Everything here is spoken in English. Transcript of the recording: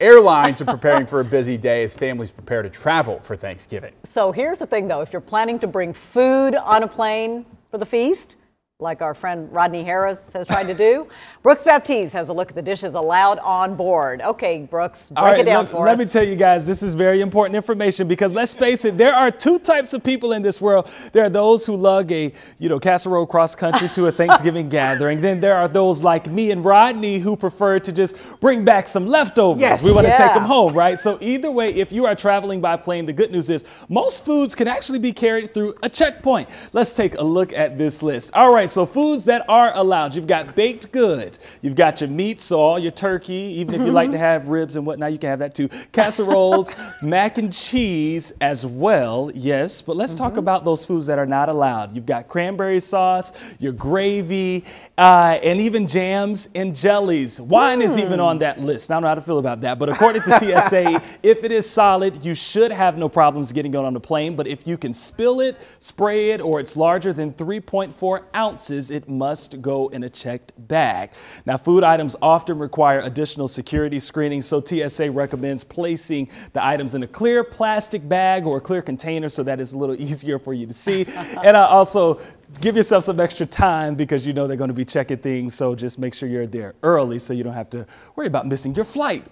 Airlines are preparing for a busy day as families prepare to travel for Thanksgiving. So here's the thing though, if you're planning to bring food on a plane for the feast, like our friend Rodney Harris has tried to do. Brooks Baptiste has a look at the dishes allowed on board. Okay, Brooks, break All right, it down let, for let us. me tell you guys, this is very important information because let's face it, there are two types of people in this world. There are those who lug a, you know, casserole cross country to a Thanksgiving gathering. Then there are those like me and Rodney who prefer to just bring back some leftovers. Yes. We want to Yeah. take them home, right? So either way, if you are traveling by plane, the good news is most foods can actually be carried through a checkpoint. Let's take a look at this list. All right, so foods that are allowed. You've got baked goods. You've got your meat, so all your turkey, even if you like to mm-hmm. have ribs and whatnot, you can have that too. Casseroles, mac and cheese as well, yes. But let's talk mm-hmm. about those foods that are not allowed. You've got cranberry sauce, your gravy, uh, and even jams and jellies. Wine is even on mm. that list. I don't know how to feel about that, but according to TSA, if it is solid, you should have no problems getting it on the plane. But if you can spill it, spray it, or it's larger than 3.4 ounces, it must go in a checked bag. Now, food items often require additional security screening, so TSA recommends placing the items in a clear plastic bag or a clear container so that it's a little easier for you to see. and uh, also, give yourself some extra time because you know they're going to be checking things, so just make sure you're there early so you don't have to worry about missing your flight.